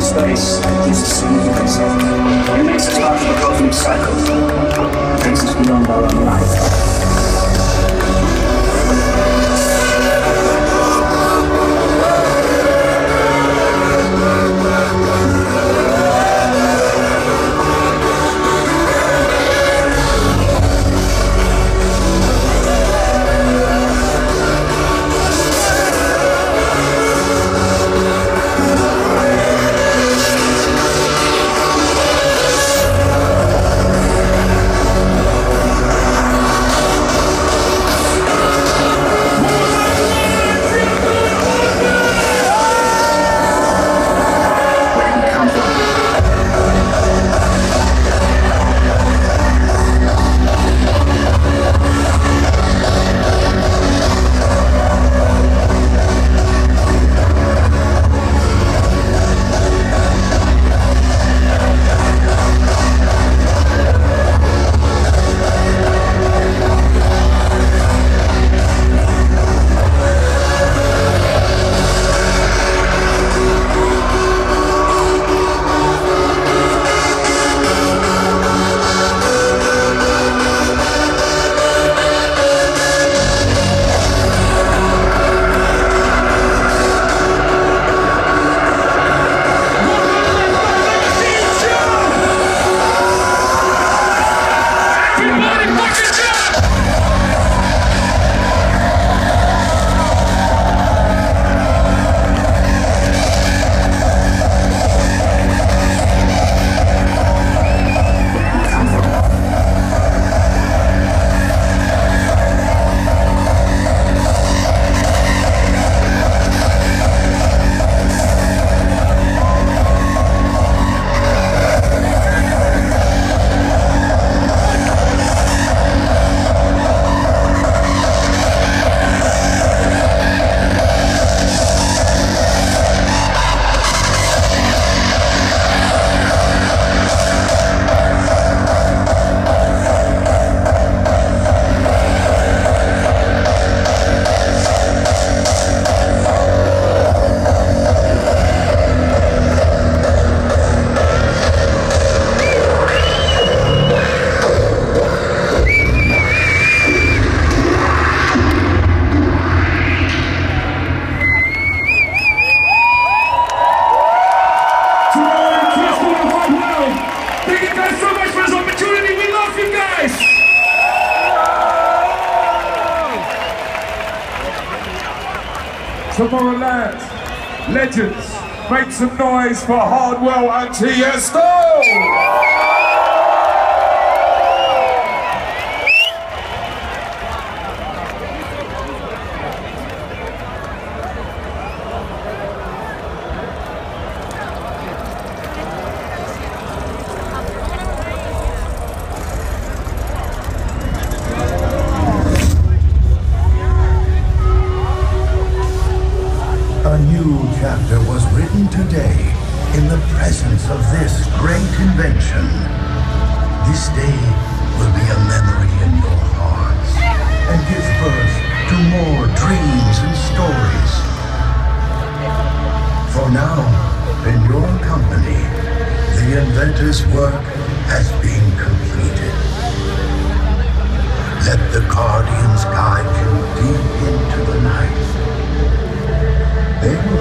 space is a significance. It makes us part of a cosmic cycle. Tomorrowland, legends, make some noise for Hardwell and Tiesto. this great invention, this day will be a memory in your hearts and give birth to more dreams and stories. For now, in your company, the inventor's work has been completed. Let the guardians guide you deep into the night. They will